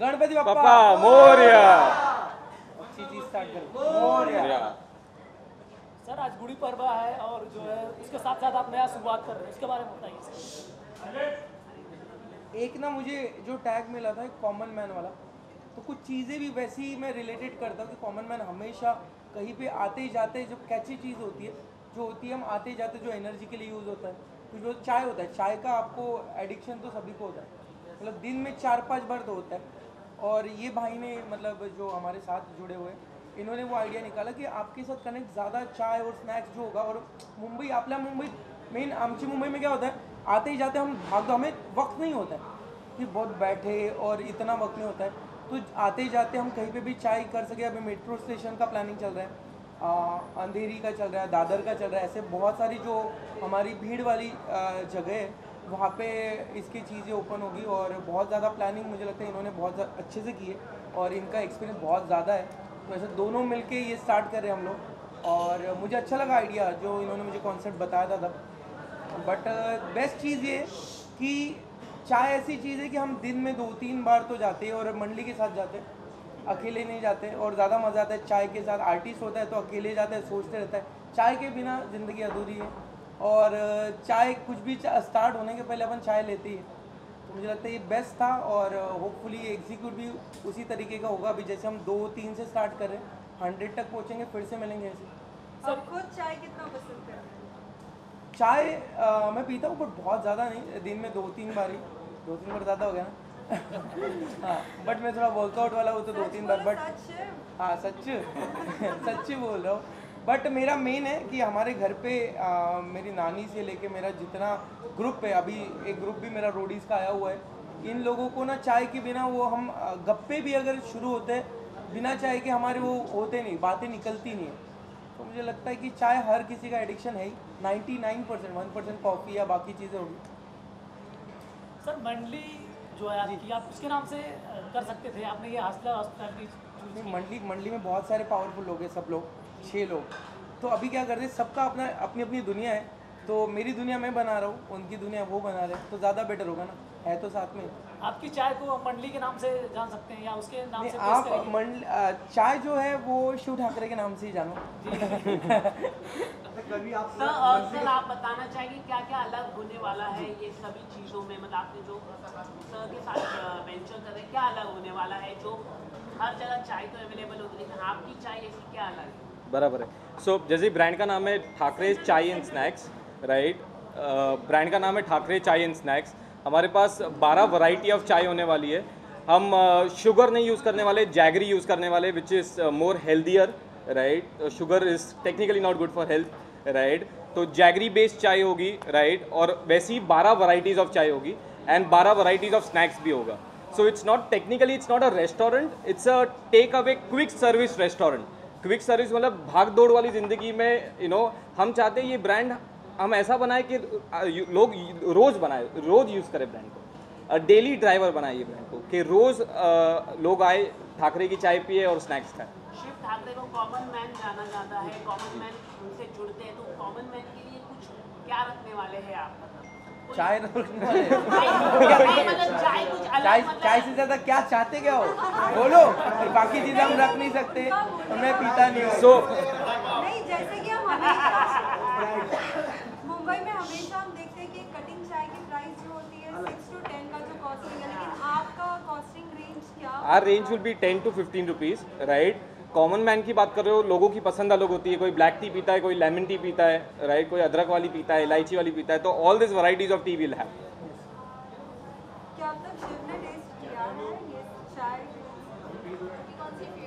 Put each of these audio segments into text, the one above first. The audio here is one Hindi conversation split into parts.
गणपति बाप्पा। मोरिया। अच्छी चीज़ स्टार्ट कर। मोरया। सर आज गुड़ी पर्व है और जो है उसके साथ साथ आप नया शुरुआत कर रहे हैं उसके बारे में बताइए। एक ना मुझे जो टैग मिला था कॉमन मैन वाला तो कुछ चीज़ें भी वैसी ही मैं रिलेटेड करता हूँ कि कॉमन मैन हमेशा कहीं पे आते ही जाते जो कैची चीज़ होती है जो होती है हम आते ही जाते जो एनर्जी के लिए यूज़ होता है। तो जो चाय होता है चाय का आपको एडिक्शन तो सभी को होता है। मतलब दिन में चार पाँच बार तो होता है। और ये भाई ने मतलब जो हमारे साथ जुड़े हुए इन्होंने वो आइडिया निकाला की आपके साथ कनेक्ट ज़्यादा चाय और स्नॅक्स जो होगा और मुंबई आपल्या मुंबईत मेन आमची मुंबई में क्या होता है आते ही जाते हम भाग हमें वक्त नहीं होता है कि बहुत बैठे और इतना वक्त नहीं होता है। तो आते ही जाते हम कहीं पे भी चाय कर सके अभी मेट्रो स्टेशन का प्लानिंग चल रहा है आ, अंधेरी का चल रहा है दादर का चल रहा है ऐसे बहुत सारी जो हमारी भीड़ वाली जगह है वहाँ पे इसकी चीज़ें ओपन होगी और बहुत ज़्यादा प्लानिंग मुझे लगता है इन्होंने बहुत अच्छे से की है और इनका एक्सपीरियंस बहुत ज़्यादा है। तो ऐसे दोनों मिलके ये स्टार्ट कर रहे हैं हम लोग और मुझे अच्छा लगा आइडिया जो इन्होंने मुझे कॉन्सेप्ट बताया था तब। बट बेस्ट चीज़ ये कि चाय ऐसी चीज़ है कि हम दिन में दो तीन बार तो जाते हैं और मंडली के साथ जाते हैं, अकेले नहीं जाते और ज़्यादा मज़ा आता है, चाय के साथ आर्टिस्ट होता है तो अकेले जाते हैं, सोचते रहता है। चाय के बिना ज़िंदगी अधूरी है। और चाय कुछ भी स्टार्ट होने के पहले अपन चाय लेते ही। तो मुझे लगता है ये बेस्ट था और होपफुली एग्जीक्यूट भी उसी तरीके का होगा अभी जैसे हम दो तीन से स्टार्ट कर रहे हैं। हंड्रेड तक पहुँचेंगे फिर से मिलेंगे ऐसे। सबको चाय कितना पसंद करते चाय अ, मैं पीता हूँ बट बहुत ज़्यादा नहीं दिन में दो तीन बार ही। दो तीन बार ज़्यादा हो गया ना। हाँ बट मैं थोड़ा वर्कआउट वाला हूँ तो दो तीन बार बट हाँ सच। सच्ची बोल रहा हूँ। बट मेरा मेन है कि हमारे घर पे आ, मेरी नानी से लेके मेरा जितना ग्रुप है अभी एक ग्रुप भी मेरा रोडीज का आया हुआ है इन लोगों को ना चाय के बिना वो हम गप्पे भी अगर शुरू होते हैं बिना चाय के हमारे वो होते नहीं बातें निकलती नहीं है। तो मुझे लगता है कि चाय हर किसी का एडिक्शन है ही ninety nine percent one percent coffee या बाकी चीज़ें होगी। सर मंडली जो है आपकी आप उसके नाम से कर सकते थे आपने ये हासिल हॉस्पिटैलिटी मंडली मंडली में बहुत सारे पावरफुल लोग हैं सब लोग। छः लोग। तो अभी क्या करते हैं? सबका अपना अपनी अपनी दुनिया है। तो मेरी दुनिया मैं बना रहा हूँ उनकी दुनिया वो बना रहे हैं। तो ज़्यादा बेटर होगा ना? है तो साथ में। आपकी चाय को मंडली के नाम से जान सकते हैं या उसके नाम से आप मंडल चाय जो है वो शिव ठाकरे के नाम से ही जानो। सर और सर आप बताना चाहेंगे क्या क्या अलग होने वाला है ये सभी चीज़ों में? मतलब आपने जो सर के साथ वेंचर कर रहे हैं क्या अलग होने वाला है जो हर जगह चाय तो अवेलेबल होती है लेकिन आपकी चाय ऐसी क्या अलग है? बराबर है। सो so, जैसे ब्रांड का नाम है ठाकरे चाय एंड स्नैक्स राइट ब्रांड का नाम है ठाकरे चाय एंड स्नैक्स हमारे पास 12 वैरायटी ऑफ़ चाय होने वाली है। हम शुगर नहीं यूज़ करने वाले जैगरी यूज़ करने वाले which is more healthier right sugar is technically not good for health right तो जैगरी बेस्ड चाय होगी राइट और वैसी ही 12 वैरायटीज़ ऑफ़ चाय होगी एंड बारह वराइटीज़ ऑफ़ स्नैक्स भी होगा। So it's not technically it's not a restaurant it's a takeaway quick service restaurant quick service मतलब भाग दौड़ वाली ज़िंदगी में यू नो हम चाहते हैं ये ब्रांड हम ऐसा बनाए कि लोग रोज़ बनाए, रोज़ यूज़ करें ब्रांड को। डेली ड्राइवर बनाए ये ब्रांड को, कि रोज़ लोग आए, ठाकरे की चाय पिए और स्नैक्स खाए। कॉमन मैन जाना जाता है कॉमन मैन उनसे जुड़ते हैं तो कॉमन मैन के लिए कुछ क्या रखने वाले हैं आप? चाय। नहीं, मतलब चाय चाय अलग चाय से ज़्यादा क्या चाहते क्या हो? बोलो। और बाकी चीज़ें हम रख नहीं सकते। तो मैं पीता नहीं हूँ। सो नहीं जैसे कि हम हमेशा मुंबई में हमेशा हम देखते हैं कि कटिंग चाय की प्राइस जो होती है सिक्स टू टेन का जो कॉस्टिंग है लेकिन आपका कॉस्टिंग रेंज क्या are range will be ten to fifteen rupees right common man की बात कर रहे हो लोगों की पसंद अलग होती है कोई ब्लैक टी पीता है कोई लेमन टी पीता है राइट कोई अदरक वाली पीता है इलायची वाली पीता है तो all this varieties of tea will have है?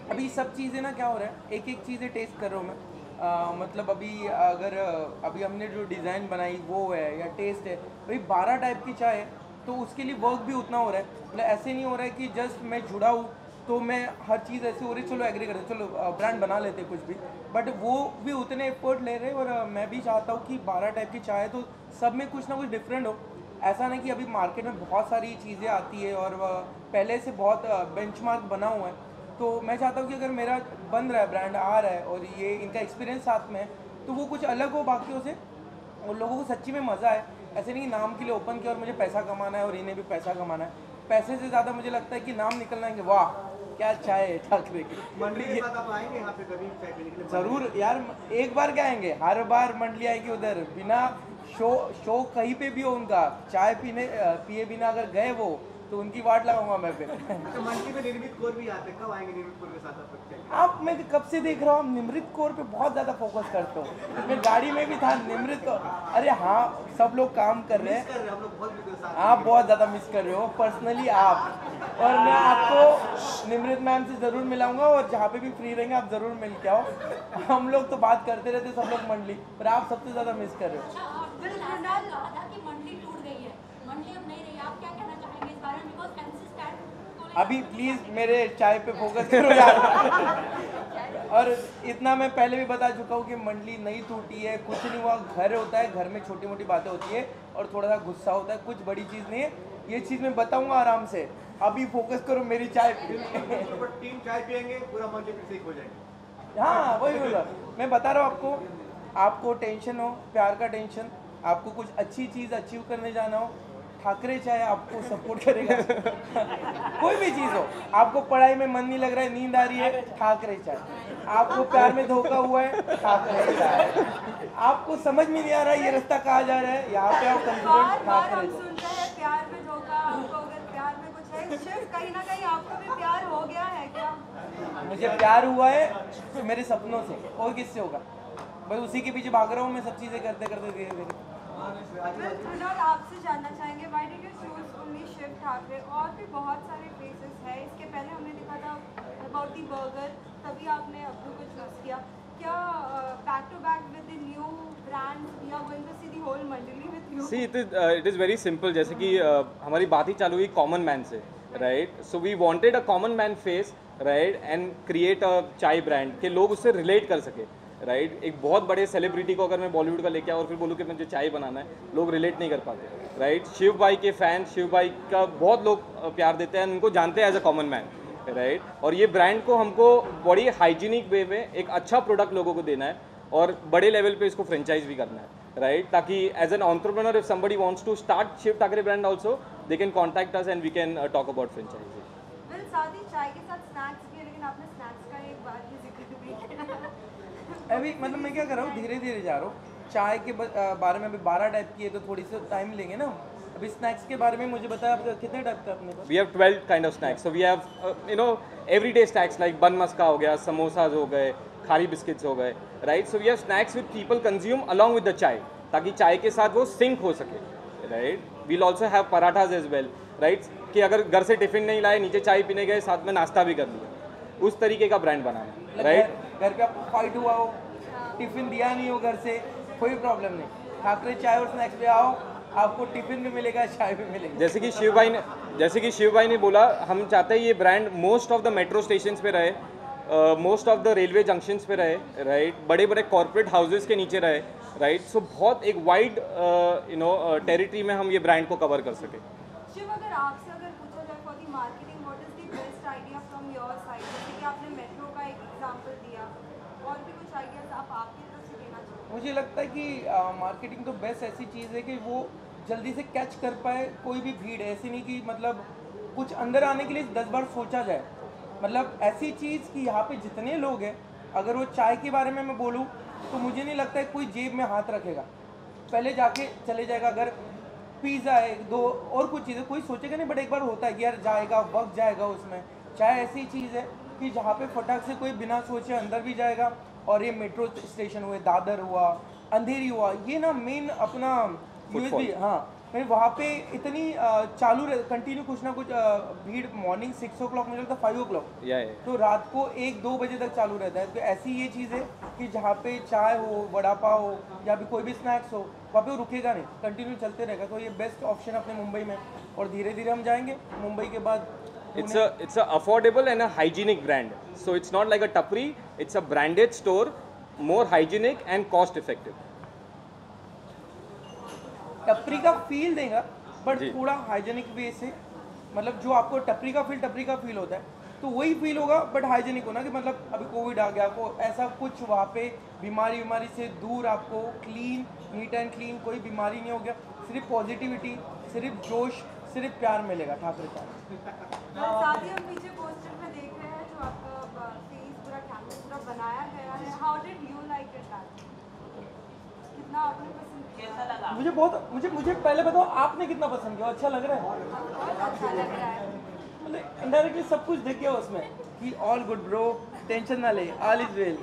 अभी सब चीज़ें ना क्या हो रहा है? एक एक चीज़ें टेस्ट कर रहा हूँ मैं। आ, मतलब अभी अगर अभी हमने जो डिज़ाइन बनाई वो है या टेस्ट है भाई बारह टाइप की चाय है तो उसके लिए वर्क भी उतना हो रहा है। मतलब ऐसे नहीं हो रहा है कि जस्ट मैं जुड़ा हूँ तो मैं हर चीज़ ऐसे हो रही, चलो एग्री करते, चलो ब्रांड बना लेते कुछ भी। बट वो भी उतने एफर्ट ले रहे और मैं भी चाहता हूँ कि बारह टाइप की चाय तो सब में कुछ ना कुछ डिफरेंट हो। ऐसा नहीं कि अभी मार्केट में बहुत सारी चीज़ें आती है और पहले से बहुत बेंचमार्क बना हुआ है। तो मैं चाहता हूँ कि अगर मेरा बन रहा है ब्रांड आ रहा है और ये इनका एक्सपीरियंस साथ में है तो वो कुछ अलग हो बाकियों से। और लोगों को सच्ची में मज़ा है ऐसे नहीं कि नाम के लिए ओपन किया और मुझे पैसा कमाना है और इन्हें भी पैसा कमाना है। पैसे से ज़्यादा मुझे लगता है कि नाम निकलना है कि वाह क्या चाय है ठाकरे की? मंडली के साथ आप आएँगे यहाँ पे कभी चाय के लिए? ज़रूर यार एक बार क्या आएँगे। हर बार मंडली आएगी उधर। बिना शो शो कहीं पे भी हो उनका। चाय पीने पिए बिना अगर गए वो तो उनकी वाट लगाऊँगा मैं फिर। अच्छा मंडली में निर्मित कौर भी आते कब आएँगे निर्मित कौर के साथ आप आप मैं कब से देख रहा हूँ निमृत कौर पे बहुत ज़्यादा फोकस करता हूँ। मैं गाड़ी में भी था निमृत कौर अरे हाँ सब लोग काम कर रहे हैं। आप बहुत ज़्यादा मिस कर रहे हो पर्सनली आप। और मैं आपको निमृत मैम से ज़रूर मिलाऊँगा और जहाँ पे भी फ्री रहेंगे आप ज़रूर मिल के आओ। हम लोग तो बात करते रहते सब लोग मंडली पर आप सबसे ज़्यादा मिस कर रहे हो। स्टैंड अभी प्लीज़ मेरे चाय पे फोकस करो यार। और इतना मैं पहले भी बता चुका हूँ कि मंडली नहीं टूटी है कुछ नहीं हुआ घर होता है घर में छोटी मोटी बातें होती है और थोड़ा सा गुस्सा होता है कुछ बड़ी चीज़ नहीं है। ये चीज़ मैं बताऊँगा आराम से। अभी फोकस करो मेरी चाय पे। टीम चाय पियेंगे पूरा मंच फिर से हो जाएँगे। हाँ वही बोला मैं बता रहा हूँ आपको आपको टेंशन हो प्यार का टेंशन आपको कुछ अच्छी चीज़ अचीव करने जाना हो ठाकरे चाहे आपको सपोर्ट करेगा। कोई भी चीज़ हो आपको पढ़ाई में मन नहीं लग रहा है नींद आ रही है ठाकरे चाहे। आपको प्यार में धोखा हुआ है ठाकरे चाहे। आपको समझ में नहीं आ रहा है ये रास्ता कहाँ जा रहा है यहाँ पे कॉन्फिडेंट बार ठाकरे हम चाहे सुनते हैं प्यार में धोखा आपको अगर प्यार में कुछ है शिव कहीं ना कहीं आपको भी प्यार हो गया है क्या? मुझे प्यार हुआ है तो मेरे सपनों से और किससे होगा? बस उसी के पीछे भाग रहा हूँ मैं सब चीज़ें करते करते धीरे धीरे। आपसे जानना चाहेंगे why did you choose only Shiv Thackeray? और भी बहुत सारे फेसेस हैं। इसके पहले हमने देखा था अबाउट दी बर्गर तभी आपने अब्दू को चूज़ किया। क्या back to back with the new brand we are going to see whole mandali see it is very simple जैसे कि uh, हमारी बात ही चालू हुई कॉमन मैन से। Right so we wanted a common man face right and create a chai brand के लोग उससे रिलेट कर सके राइट right? एक बहुत बड़े सेलिब्रिटी को अगर मैं बॉलीवुड का लेके आऊँ और फिर बोलूँ कि मुझे चाय बनाना है, लोग रिलेट नहीं कर पाते राइट right? शिव भाई के फ़ैन शिव भाई का बहुत लोग प्यार देते हैं, उनको जानते हैं as a common man right और ये ब्रांड को हमको बड़ी हाइजीनिक वे में एक अच्छा प्रोडक्ट लोगों को देना है और बड़े लेवल पे इसको फ्रेंचाइज भी करना है राइट ताकि as an entrepreneur if somebody wants to start Shiv Thackeray brand also they can contact us and we can talk about franchisee well साथ ही चाय के साथ स्नैक्स भी लेकिन आपने स्नैक्स का एक बार भी ज़िक्र नहीं किया अभी मतलब मैं क्या कर रहा हूँ धीरे धीरे जा रहा हूँ। चाय के बारे में अभी बारह टाइप की है तो थोड़ी सी टाइम लेंगे ना स्नैक्स के बारे में मुझे बताया कितने टाइप का वी हैव uh, हो गया समोसाज हो गए खारी बिस्किट्स हो गए snacks with people consume along with chai ताकि चाय के साथ वो सिंक हो सके right we'll also have parathas as well right कि अगर घर से टिफ़िन नहीं लाए नीचे चाय पीने गए साथ में नाश्ता भी कर लिया। उस तरीके का ब्रांड बनाना मतलब राइट घर का फाइट हुआ हो टिफ़िन दिया नहीं हो घर से कोई प्रॉब्लम नहीं। ठाकरे चाय और स्नैक्स पे आओ आपको टिफ़िन भी मिलेगा चाय भी मिलेगी जैसे कि शिव भाई ने जैसे कि शिव भाई ने बोला हम चाहते हैं ये brand most of the metro station पे रहे most of the railway junction पे रहे राइट right? बड़े बड़े कॉर्पोरेट हाउसेस के नीचे रहे राइट right? सो so, बहुत एक वाइड यू नो टेरिटरी में हम ये ब्रांड को कवर कर सके शिव अगर आपसे अगर पूछा जाए for the marketing what is the best idea from your side जैसे कि आपने मेट्रो का एक एग्जांपल दिया और भी कुछ आइडियाज़ आप आपकी तरफ़ से देना चाहोगे मुझे लगता है कि मार्केटिंग तो बेस्ट ऐसी चीज़ है कि वो जल्दी से कैच कर पाए, कोई भी भीड़, ऐसी नहीं कि मतलब कुछ अंदर आने के लिए दस बार सोचा जाए। मतलब ऐसी चीज़ कि यहाँ पे जितने लोग हैं, अगर वो चाय के बारे में मैं बोलूँ तो मुझे नहीं लगता है कोई जेब में हाथ रखेगा। पहले जाके चले जाएगा, अगर पिज़्ज़ा है, दो और कुछ चीज़ें, कोई सोचेगा नहीं, बट एक बार होता है कि यार जाएगा, वक्त जाएगा उसमें। चाय ऐसी चीज़ है कि जहाँ पे फटाक से कोई बिना सोचे अंदर भी जाएगा, और ये मेट्रो स्टेशन हुए, दादर हुआ, अंधेरी हुआ, ये ना मेन अपना यूएसबी हाँ मैं वहाँ पे इतनी चालू कंटिन्यू कुछ ना कुछ भीड़ मॉर्निंग सिक्स ओ क्लॉक मुझे लगता है फाइव ओ क्लॉक तो रात को एक दो बजे तक चालू रहता है। तो ऐसी ये चीज़ है कि जहाँ पे चाय हो वड़ा पाव हो या भी कोई भी स्नैक्स हो वहाँ पे वो रुकेगा नहीं। कंटिन्यू चलते रहेगा। तो ये बेस्ट ऑप्शन अपने मुंबई में। और धीरे धीरे हम जाएँगे। मुंबई के बाद It's a it's a affordable and a hygienic brand. So it's not like a tapri. It's a branded store, more hygienic and cost effective. टपरी का फील देगा बट। थोड़ा हाइजेनिक वे से मतलब जो आपको टपरी का फील टपरी का फील होता है तो वही फील होगा बट हाइजेनिक होना कि मतलब अभी कोविड आ गया आपको ऐसा कुछ वहाँ पे बीमारी बीमारी से दूर आपको क्लीन नीट एंड क्लीन कोई बीमारी नहीं हो गया सिर्फ़ पॉजिटिविटी सिर्फ़ जोश सिर्फ़ प्यार मिलेगा ठाकरे चाय और साथ ही हम पीछे पोस्टर में देख रहे हैं जो आपका फेस पूरा कैंपस पूरा बनाया गया है how did you like it that कितना आपने पसंद किया कैसा लगा मुझे बहुत मुझे मुझे पहले बताओ आपने कितना पसंद किया? अच्छा लग रहा है? अच्छा लग रहा है। मतलब इनडायरेक्टली सब कुछ देखिए गया उसमें। कि ऑल गुड ब्रो टेंशन ना ले. All is well